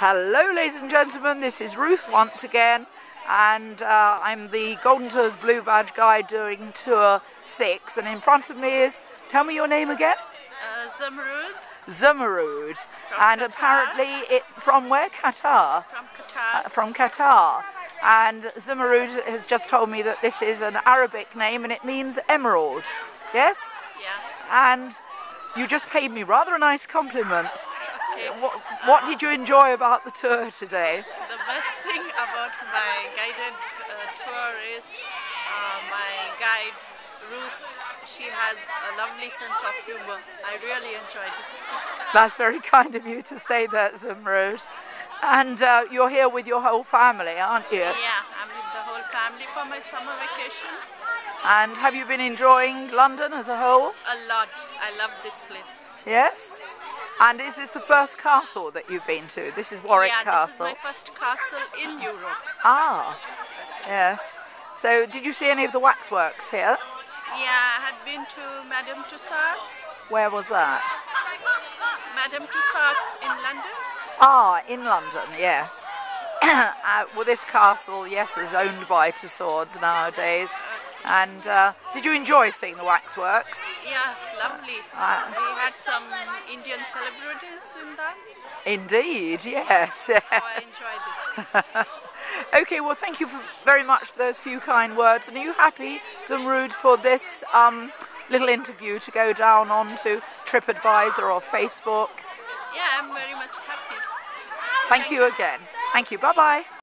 Hello, ladies and gentlemen. This is Ruth once again, and uh, I'm the Golden Tours Blue Badge guide doing Tour 6. And in front of me is, tell me your name again? Uh, Zamrud Zamarud. From And Qatar. apparently, it from where? Qatar. from Qatar. Uh, from Qatar. And Zamarud has just told me that this is an Arabic name and it means emerald. Yes? yeah. And you just paid me rather a nice compliment. Okay. What, what did you enjoy about the tour today? The best thing about my guided uh, tour is uh, my guide Ruth. She has a lovely sense of humor. I really enjoyed it. That's very kind of you to say that, Zumrud. And uh, you're here with your whole family, aren't you? Yeah, I'm with the whole family for my summer vacation. And have you been enjoying London as a whole? A lot. I love this place. Yes? And is this the first castle that you've been to? This is Warwick yeah, Castle. this is my first castle in Europe. Ah, yes. So, did you see any of the waxworks here? Yeah, I had been to Madame Tussauds. Where was that? Madame Tussauds in London. Ah, in London, yes. uh, well, this castle, yes, is owned by Tussauds nowadays. And uh, did you enjoy seeing the waxworks? Yeah, lovely. Ah. we had some Indian celebrities in that, Indeed, yes. so I enjoyed it. okay, well, thank you for, very much for those few kind words. And are you happy, Zumrud, for this um, little interview to go down onto TripAdvisor or Facebook? Yeah, I'm very much happy. Thank you again. Thank you. Bye bye.